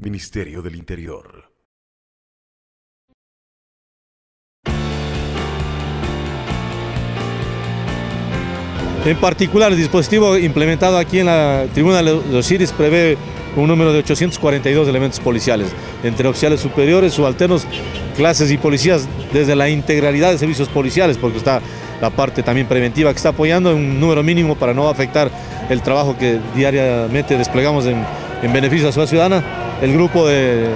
Ministerio del Interior. En particular, el dispositivo implementado aquí en la tribuna de los Iris prevé un número de 842 elementos policiales, entre oficiales superiores, subalternos, clases y policías, desde la integralidad de servicios policiales, porque está la parte también preventiva que está apoyando un número mínimo para no afectar el trabajo que diariamente desplegamos en, beneficio de la ciudad ciudadana, el grupo de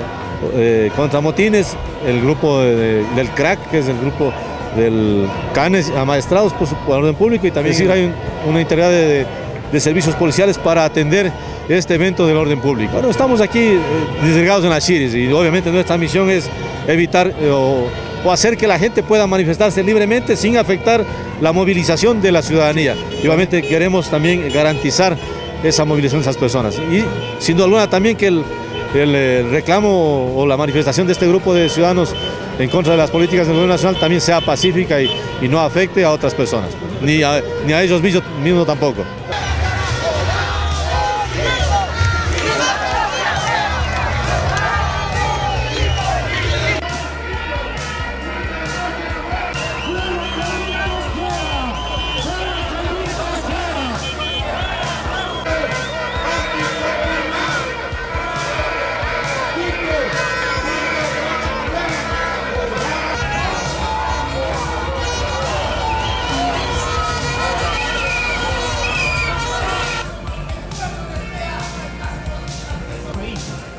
eh, contramotines, el grupo del CRAC, que es el grupo del CANES, amaestrados por su orden público y también hay una integridad de, servicios policiales para atender este evento del orden público. Bueno, estamos aquí eh, desligados en las Chiris y obviamente nuestra misión es evitar eh, o, hacer que la gente pueda manifestarse libremente sin afectar la movilización de la ciudadanía. Y obviamente queremos también garantizar esa movilización de esas personas. Y sin duda alguna también que el, el reclamo o la manifestación de este grupo de ciudadanos en contra de las políticas del gobierno nacional también sea pacífica y, no afecte a otras personas, ni a, ni a ellos mismos tampoco.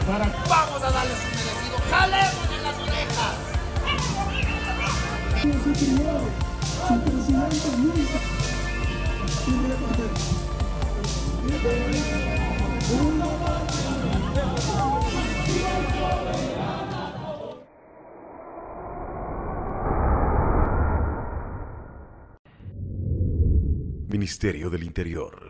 Vamos a darles un merecido. ¡Jalemos en las orejas! Ministerio del Interior.